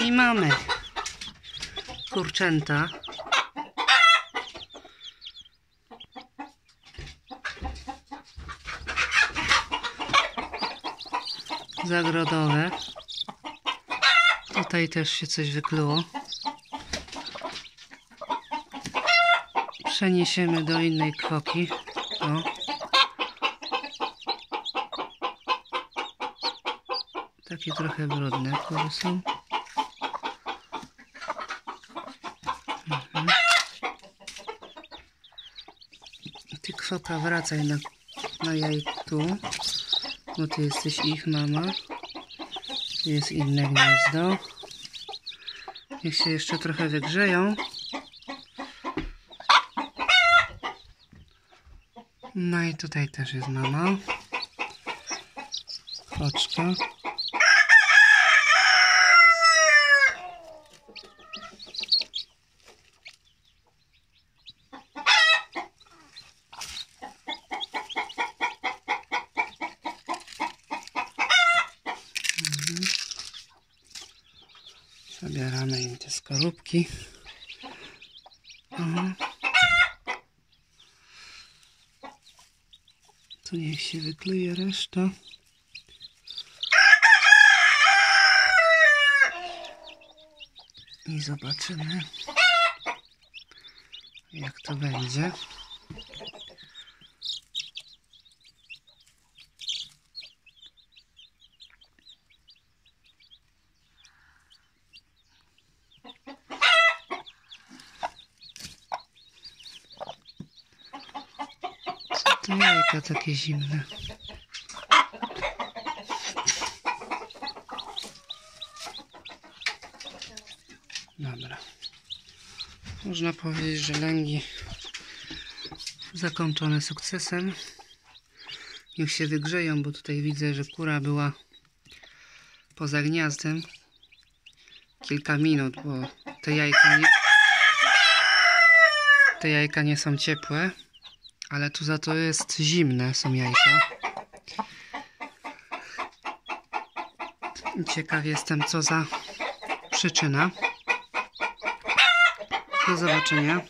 I mamy kurczęta. Zagrodowe. Tutaj też się coś wykluło. Przeniesiemy do innej kwoki. O. Takie trochę brudne kury są. Ty kwoka wracaj na, na jaj tu, bo ty jesteś ich mama. Jest inne gniazdo. Niech się jeszcze trochę wygrzeją. No i tutaj też jest mama. Oczka. Zabieramy im te skorupki. Aha. Tu niech się wykluje reszta. I zobaczymy, jak to będzie. To jajka takie zimne? Dobra. Można powiedzieć, że lęgi zakończone sukcesem. Niech się wygrzeją, bo tutaj widzę, że kura była poza gniazdem kilka minut, bo te jajka nie, te jajka nie są ciepłe, ale tu za to jest zimne, są jajka. Ciekaw jestem, co za przyczyna. Do zobaczenia.